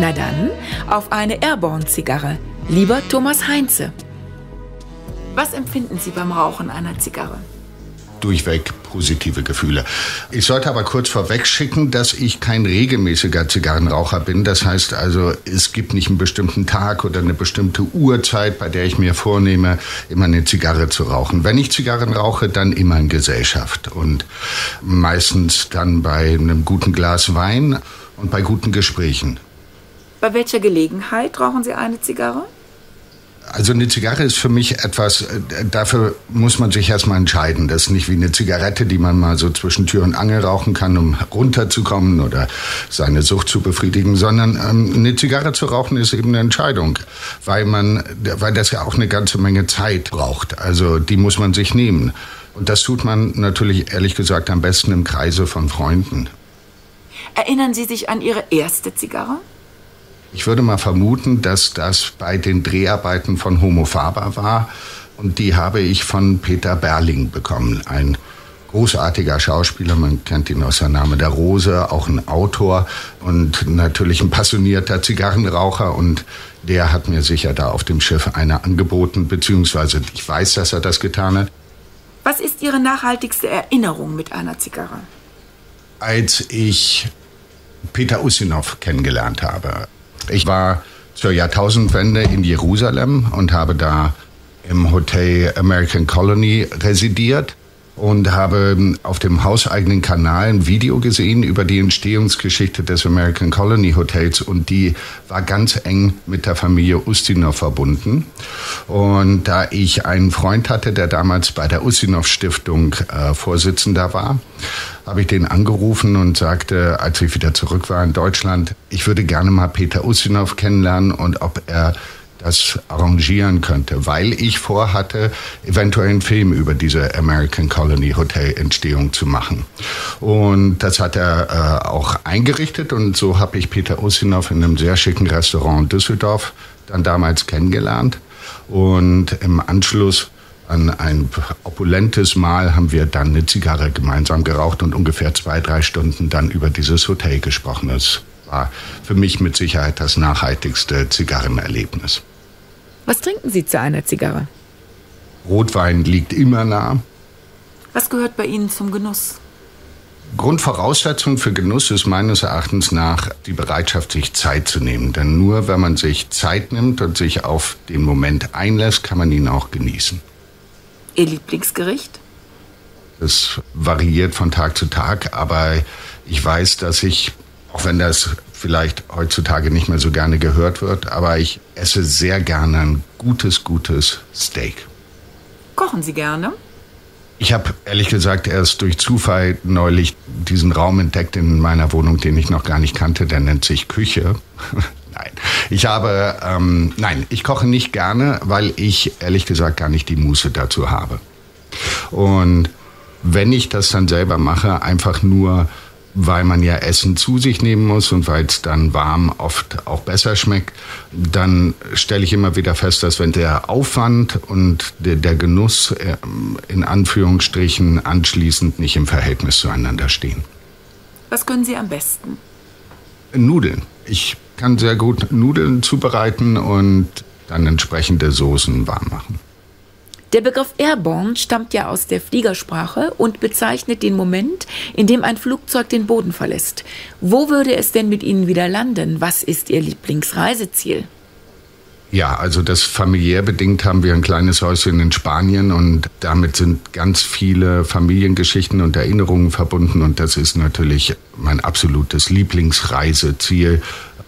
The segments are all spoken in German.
Na dann, auf eine Airborne-Zigarre. Lieber Thomas Heinze. Was empfinden Sie beim Rauchen einer Zigarre? Durchweg positive Gefühle. Ich sollte aber kurz vorweg schicken, dass ich kein regelmäßiger Zigarrenraucher bin. Das heißt also, es gibt nicht einen bestimmten Tag oder eine bestimmte Uhrzeit, bei der ich mir vornehme, immer eine Zigarre zu rauchen. Wenn ich Zigarren rauche, dann immer in Gesellschaft und meistens dann bei einem guten Glas Wein und bei guten Gesprächen. Bei welcher Gelegenheit rauchen Sie eine Zigarre? Also eine Zigarre ist für mich etwas, äh, dafür muss man sich erstmal entscheiden. Das ist nicht wie eine Zigarette, die man mal so zwischen Tür und Angel rauchen kann, um runterzukommen oder seine Sucht zu befriedigen, sondern ähm, eine Zigarre zu rauchen ist eben eine Entscheidung, weil man, weil das ja auch eine ganze Menge Zeit braucht. Also die muss man sich nehmen. Und das tut man natürlich ehrlich gesagt am besten im Kreise von Freunden. Erinnern Sie sich an Ihre erste Zigarre? Ich würde mal vermuten, dass das bei den Dreharbeiten von Homo Faber war. Und die habe ich von Peter Berling bekommen. Ein großartiger Schauspieler, man kennt ihn aus der Name der Rose, auch ein Autor und natürlich ein passionierter Zigarrenraucher. Und der hat mir sicher da auf dem Schiff eine angeboten, beziehungsweise ich weiß, dass er das getan hat. Was ist Ihre nachhaltigste Erinnerung mit einer Zigarre? Als ich Peter Ustinov kennengelernt habe, ich war zur Jahrtausendwende in Jerusalem und habe da im Hotel American Colony residiert und habe auf dem hauseigenen Kanal ein Video gesehen über die Entstehungsgeschichte des American Colony Hotels und die war ganz eng mit der Familie Ustinov verbunden. Und da ich einen Freund hatte, der damals bei der Ustinov Stiftung äh, Vorsitzender war, habe ich den angerufen und sagte, als ich wieder zurück war in Deutschland, ich würde gerne mal Peter Ustinov kennenlernen und ob er das arrangieren könnte, weil ich vorhatte, eventuell einen Film über diese American Colony Hotel Entstehung zu machen. Und das hat er äh, auch eingerichtet und so habe ich Peter Ustinov in einem sehr schicken Restaurant in Düsseldorf dann damals kennengelernt und im Anschluss an ein opulentes Mahl haben wir dann eine Zigarre gemeinsam geraucht und ungefähr zwei, drei Stunden dann über dieses Hotel gesprochen. Das war für mich mit Sicherheit das nachhaltigste Zigarrenerlebnis. Was trinken Sie zu einer Zigarre? Rotwein liegt immer nah. Was gehört bei Ihnen zum Genuss? Grundvoraussetzung für Genuss ist meines Erachtens nach die Bereitschaft, sich Zeit zu nehmen. Denn nur wenn man sich Zeit nimmt und sich auf den Moment einlässt, kann man ihn auch genießen. Ihr Lieblingsgericht? Es variiert von Tag zu Tag, aber ich weiß, dass ich, auch wenn das vielleicht heutzutage nicht mehr so gerne gehört wird, aber ich esse sehr gerne ein gutes, gutes Steak. Kochen Sie gerne? Ich habe ehrlich gesagt erst durch Zufall neulich diesen Raum entdeckt in meiner Wohnung, den ich noch gar nicht kannte. Der nennt sich Küche. nein, ich habe, ähm, nein, ich koche nicht gerne, weil ich ehrlich gesagt gar nicht die Muße dazu habe. Und wenn ich das dann selber mache, einfach nur, weil man ja Essen zu sich nehmen muss und weil es dann warm oft auch besser schmeckt, dann stelle ich immer wieder fest, dass wenn der Aufwand und der, der Genuss äh, in Anführungsstrichen anschließend nicht im Verhältnis zueinander stehen. Was können Sie am besten? Nudeln. Ich kann sehr gut Nudeln zubereiten und dann entsprechende Soßen warm machen. Der Begriff Airborne stammt ja aus der Fliegersprache und bezeichnet den Moment, in dem ein Flugzeug den Boden verlässt. Wo würde es denn mit Ihnen wieder landen? Was ist Ihr Lieblingsreiseziel? Ja, also das familiär bedingt haben wir ein kleines Häuschen in Spanien und damit sind ganz viele Familiengeschichten und Erinnerungen verbunden und das ist natürlich mein absolutes Lieblingsreiseziel,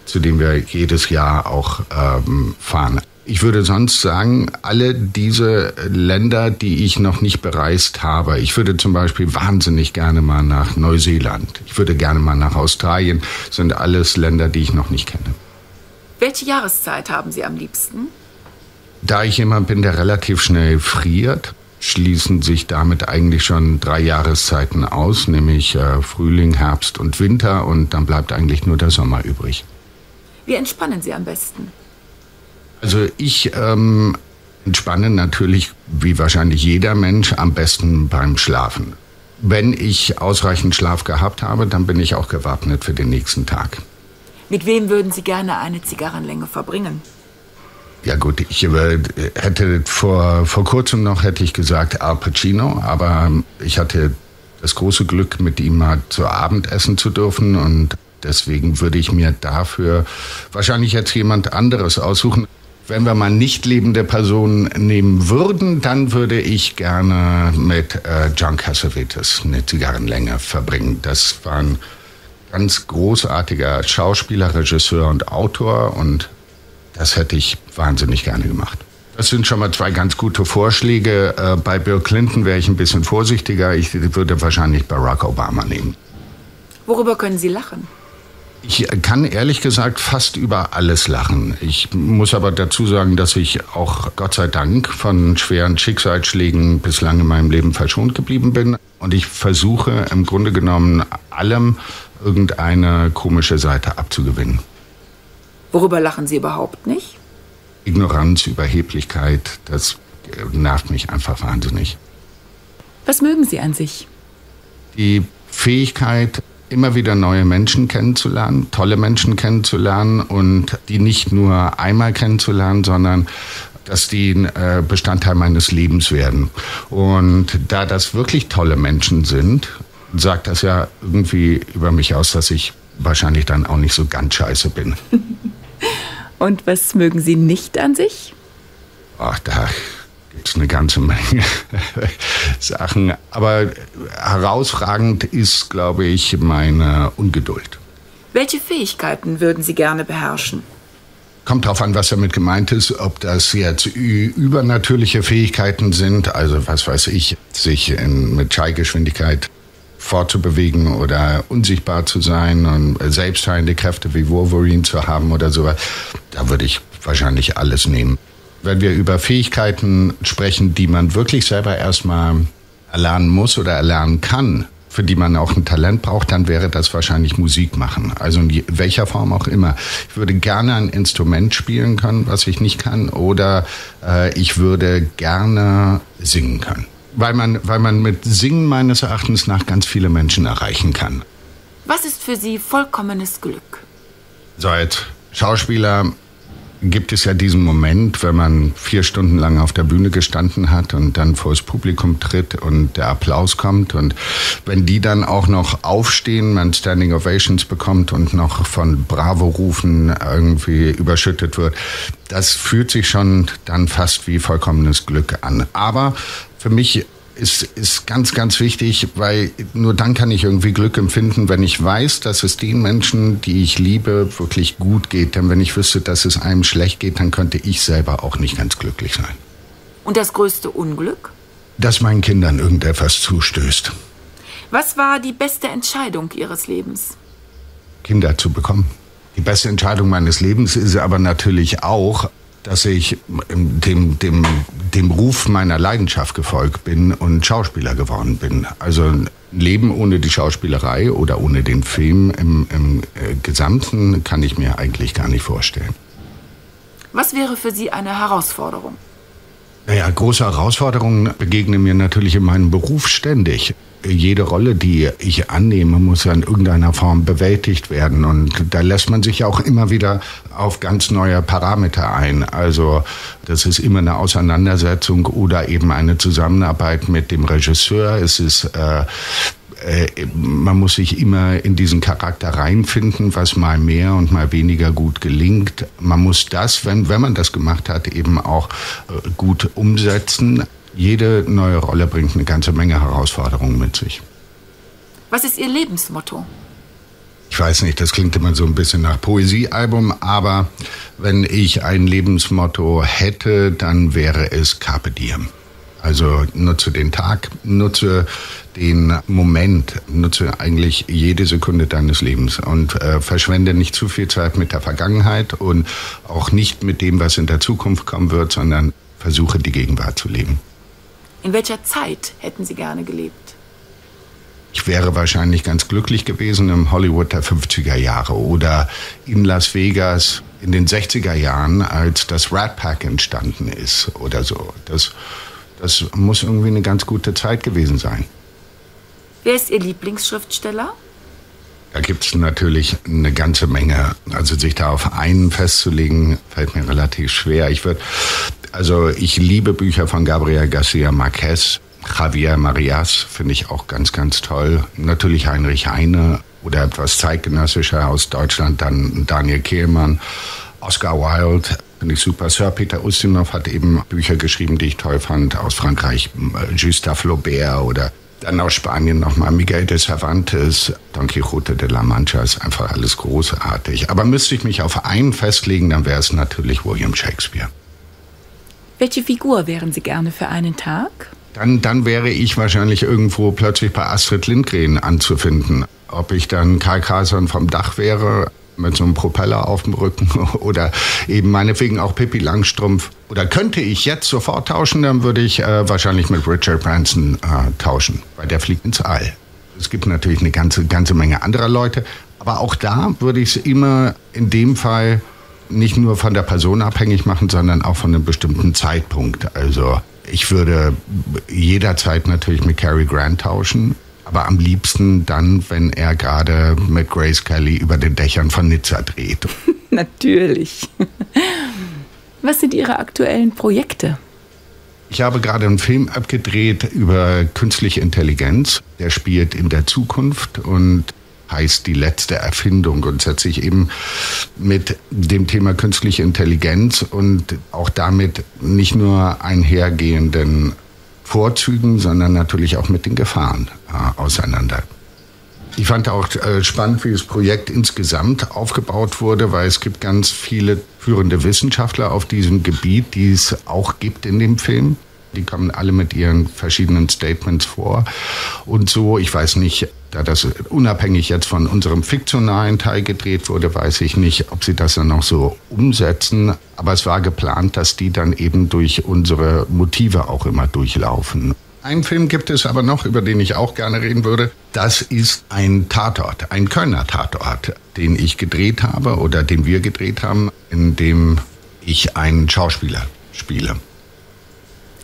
zu dem wir jedes Jahr auch ähm, fahren. Ich würde sonst sagen, alle diese Länder, die ich noch nicht bereist habe, ich würde zum Beispiel wahnsinnig gerne mal nach Neuseeland, ich würde gerne mal nach Australien, sind alles Länder, die ich noch nicht kenne. Welche Jahreszeit haben Sie am liebsten? Da ich jemand bin, der relativ schnell friert, schließen sich damit eigentlich schon drei Jahreszeiten aus, nämlich äh, Frühling, Herbst und Winter und dann bleibt eigentlich nur der Sommer übrig. Wie entspannen Sie am besten? Also ich ähm, entspanne natürlich, wie wahrscheinlich jeder Mensch, am besten beim Schlafen. Wenn ich ausreichend Schlaf gehabt habe, dann bin ich auch gewappnet für den nächsten Tag. Mit wem würden Sie gerne eine Zigarrenlänge verbringen? Ja gut, ich äh, hätte vor, vor kurzem noch hätte ich gesagt Al Pacino, aber ich hatte das große Glück, mit ihm mal zu Abend essen zu dürfen und deswegen würde ich mir dafür wahrscheinlich jetzt jemand anderes aussuchen. Wenn wir mal nicht lebende Personen nehmen würden, dann würde ich gerne mit äh, John Cassavetes eine Zigarrenlänge verbringen. Das war ein ganz großartiger Schauspieler, Regisseur und Autor und das hätte ich wahnsinnig gerne gemacht. Das sind schon mal zwei ganz gute Vorschläge. Äh, bei Bill Clinton wäre ich ein bisschen vorsichtiger. Ich würde wahrscheinlich Barack Obama nehmen. Worüber können Sie lachen? Ich kann ehrlich gesagt fast über alles lachen. Ich muss aber dazu sagen, dass ich auch Gott sei Dank von schweren Schicksalsschlägen bislang in meinem Leben verschont geblieben bin. Und ich versuche im Grunde genommen allem irgendeine komische Seite abzugewinnen. Worüber lachen Sie überhaupt nicht? Ignoranz, Überheblichkeit, das nervt mich einfach wahnsinnig. Was mögen Sie an sich? Die Fähigkeit, immer wieder neue Menschen kennenzulernen, tolle Menschen kennenzulernen und die nicht nur einmal kennenzulernen, sondern dass die ein äh, Bestandteil meines Lebens werden. Und da das wirklich tolle Menschen sind, sagt das ja irgendwie über mich aus, dass ich wahrscheinlich dann auch nicht so ganz scheiße bin. Und was mögen Sie nicht an sich? Ach, da gibt eine ganze Menge Sachen. Aber herausragend ist, glaube ich, meine Ungeduld. Welche Fähigkeiten würden Sie gerne beherrschen? Kommt darauf an, was damit gemeint ist, ob das jetzt übernatürliche Fähigkeiten sind, also was weiß ich, sich in, mit Schallgeschwindigkeit fortzubewegen oder unsichtbar zu sein und selbstheilende Kräfte wie Wolverine zu haben oder sowas. Da würde ich wahrscheinlich alles nehmen. Wenn wir über Fähigkeiten sprechen, die man wirklich selber erstmal erlernen muss oder erlernen kann, für die man auch ein Talent braucht, dann wäre das wahrscheinlich Musik machen. Also in welcher Form auch immer. Ich würde gerne ein Instrument spielen können, was ich nicht kann, oder äh, ich würde gerne singen können. Weil man, weil man mit Singen meines Erachtens nach ganz viele Menschen erreichen kann. Was ist für Sie vollkommenes Glück? So, Schauspieler gibt es ja diesen Moment, wenn man vier Stunden lang auf der Bühne gestanden hat und dann vor das Publikum tritt und der Applaus kommt und wenn die dann auch noch aufstehen, man Standing Ovations bekommt und noch von Bravo-Rufen irgendwie überschüttet wird, das fühlt sich schon dann fast wie vollkommenes Glück an. Aber für mich ist, ist ganz, ganz wichtig, weil nur dann kann ich irgendwie Glück empfinden, wenn ich weiß, dass es den Menschen, die ich liebe, wirklich gut geht. Denn wenn ich wüsste, dass es einem schlecht geht, dann könnte ich selber auch nicht ganz glücklich sein. Und das größte Unglück? Dass meinen Kindern irgendetwas zustößt. Was war die beste Entscheidung Ihres Lebens? Kinder zu bekommen. Die beste Entscheidung meines Lebens ist aber natürlich auch, dass ich dem, dem, dem Ruf meiner Leidenschaft gefolgt bin und Schauspieler geworden bin. Also ein Leben ohne die Schauspielerei oder ohne den Film im, im äh, Gesamten kann ich mir eigentlich gar nicht vorstellen. Was wäre für Sie eine Herausforderung? Naja, große Herausforderungen begegnen mir natürlich in meinem Beruf ständig jede Rolle, die ich annehme, muss ja in irgendeiner Form bewältigt werden. Und da lässt man sich ja auch immer wieder auf ganz neue Parameter ein. Also das ist immer eine Auseinandersetzung oder eben eine Zusammenarbeit mit dem Regisseur. Es ist äh, äh, man muss sich immer in diesen Charakter reinfinden, was mal mehr und mal weniger gut gelingt. Man muss das, wenn, wenn man das gemacht hat, eben auch äh, gut umsetzen. Jede neue Rolle bringt eine ganze Menge Herausforderungen mit sich. Was ist Ihr Lebensmotto? Ich weiß nicht, das klingt immer so ein bisschen nach Poesiealbum, aber wenn ich ein Lebensmotto hätte, dann wäre es Carpe Diem. Also nutze den Tag, nutze den Moment, nutze eigentlich jede Sekunde deines Lebens und äh, verschwende nicht zu viel Zeit mit der Vergangenheit und auch nicht mit dem, was in der Zukunft kommen wird, sondern versuche die Gegenwart zu leben. In welcher Zeit hätten Sie gerne gelebt? Ich wäre wahrscheinlich ganz glücklich gewesen im Hollywood der 50er Jahre oder in Las Vegas in den 60er Jahren, als das Rat Pack entstanden ist oder so. Das, das muss irgendwie eine ganz gute Zeit gewesen sein. Wer ist Ihr Lieblingsschriftsteller? Da gibt es natürlich eine ganze Menge. Also sich da auf einen festzulegen, fällt mir relativ schwer. Ich würde, also ich liebe Bücher von Gabriel Garcia Marquez. Javier Marias finde ich auch ganz, ganz toll. Natürlich Heinrich Heine oder etwas zeitgenössischer aus Deutschland, dann Daniel Kehlmann, Oscar Wilde finde ich super. Sir Peter Ustinov hat eben Bücher geschrieben, die ich toll fand, aus Frankreich, Gustave Flaubert oder dann aus Spanien nochmal Miguel de Cervantes, Don Quixote de la Mancha, ist einfach alles großartig. Aber müsste ich mich auf einen festlegen, dann wäre es natürlich William Shakespeare. Welche Figur wären Sie gerne für einen Tag? Dann, dann wäre ich wahrscheinlich irgendwo plötzlich bei Astrid Lindgren anzufinden. Ob ich dann Karl Carlson vom Dach wäre, mit so einem Propeller auf dem Rücken oder eben meinetwegen auch Pippi Langstrumpf. Oder könnte ich jetzt sofort tauschen, dann würde ich äh, wahrscheinlich mit Richard Branson äh, tauschen, weil der fliegt ins All. Es gibt natürlich eine ganze, ganze Menge anderer Leute, aber auch da würde ich es immer in dem Fall nicht nur von der Person abhängig machen, sondern auch von einem bestimmten Zeitpunkt. Also ich würde jederzeit natürlich mit Cary Grant tauschen, aber am liebsten dann, wenn er gerade mit Grace Kelly über den Dächern von Nizza dreht. Natürlich. Was sind Ihre aktuellen Projekte? Ich habe gerade einen Film abgedreht über künstliche Intelligenz. Der spielt in der Zukunft und heißt die letzte Erfindung und setzt sich eben mit dem Thema künstliche Intelligenz und auch damit nicht nur einhergehenden Vorzügen, sondern natürlich auch mit den Gefahren äh, auseinander. Ich fand auch äh, spannend, wie das Projekt insgesamt aufgebaut wurde, weil es gibt ganz viele führende Wissenschaftler auf diesem Gebiet, die es auch gibt in dem Film. Die kommen alle mit ihren verschiedenen Statements vor. Und so, ich weiß nicht, da das unabhängig jetzt von unserem fiktionalen Teil gedreht wurde, weiß ich nicht, ob sie das dann noch so umsetzen. Aber es war geplant, dass die dann eben durch unsere Motive auch immer durchlaufen. Einen Film gibt es aber noch, über den ich auch gerne reden würde. Das ist ein Tatort, ein Kölner Tatort, den ich gedreht habe oder den wir gedreht haben, in dem ich einen Schauspieler spiele.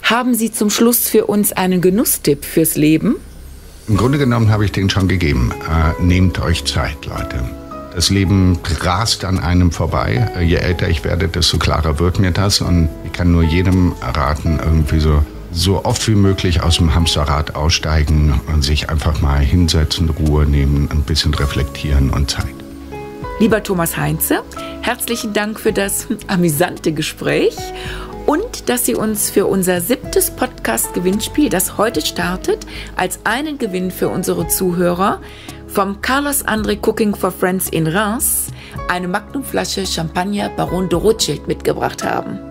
Haben Sie zum Schluss für uns einen Genusstipp fürs Leben? Im Grunde genommen habe ich den schon gegeben. Äh, nehmt euch Zeit, Leute. Das Leben rast an einem vorbei. Äh, je älter ich werde, desto klarer wird mir das. Und ich kann nur jedem raten, irgendwie so, so oft wie möglich aus dem Hamsterrad aussteigen und sich einfach mal hinsetzen, Ruhe nehmen, ein bisschen reflektieren und Zeit. Lieber Thomas Heinze, herzlichen Dank für das amüsante Gespräch und dass Sie uns für unser siebtes Podcast-Gewinnspiel, das heute startet, als einen Gewinn für unsere Zuhörer vom Carlos André Cooking for Friends in Reims eine Magnumflasche Champagner Baron de Rothschild mitgebracht haben.